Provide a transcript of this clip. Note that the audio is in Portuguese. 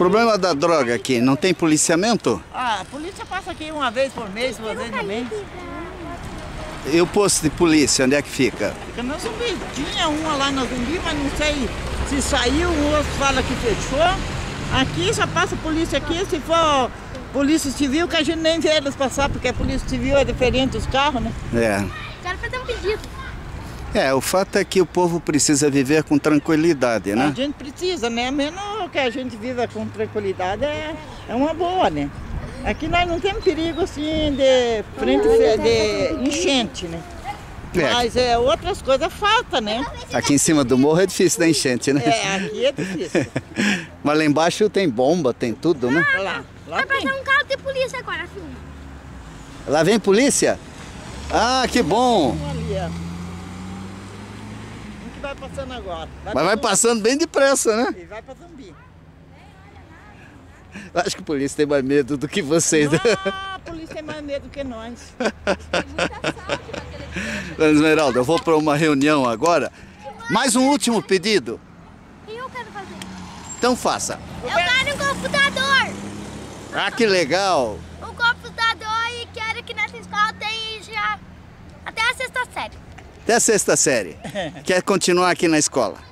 Problema da droga aqui, não tem policiamento? Ah, a polícia passa aqui uma vez por mês, duas vezes no mês. E o posto de polícia, onde é que fica? Fica na Zumbi. Tinha uma lá na Zumbi, mas não sei se saiu, o outro fala que fechou. Aqui só passa polícia aqui, se for polícia civil, que a gente nem vê eles passar, porque a polícia civil é diferente dos carros, né? É. Quero fazer um pedido. É, o fato é que o povo precisa viver com tranquilidade, A né? gente precisa, né? Menos que a gente viva com tranquilidade é, é uma boa, né? Aqui nós não temos perigo assim de frente de enchente, né? É. Mas é, outras coisas faltam, né? Aqui em cima do morro é difícil da enchente, né? É, aqui é difícil. Mas lá embaixo tem bomba, tem tudo, né? Olha lá, lá Vai tem. passar um carro de polícia agora, filho. Lá vem polícia? Ah, que bom! Ali, ó. Que vai passando agora. Mas vai passando bem depressa, né? Zumbi, vai pra Zumbi. Acho que a polícia tem mais medo do que vocês. né? Ah, a polícia tem mais medo que nós. Dona Esmeralda, eu vou para uma reunião agora. Mais um último pedido. E eu quero fazer? Então faça. Eu quero um computador. Ah, que legal! Um computador e quero que nessa escola tenha já até a sexta série. Até a sexta série. Quer continuar aqui na escola?